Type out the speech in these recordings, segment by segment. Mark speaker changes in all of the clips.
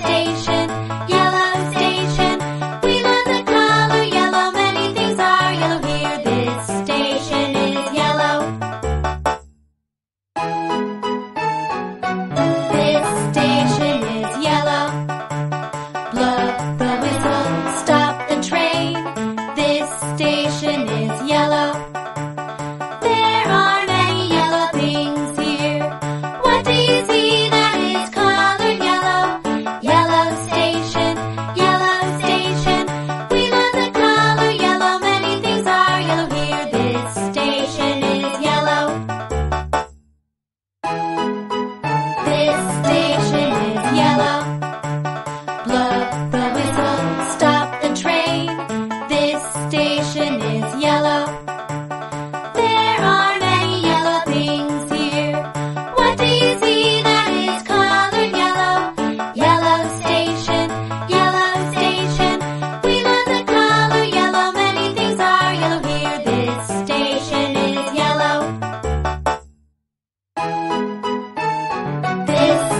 Speaker 1: stay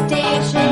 Speaker 1: station.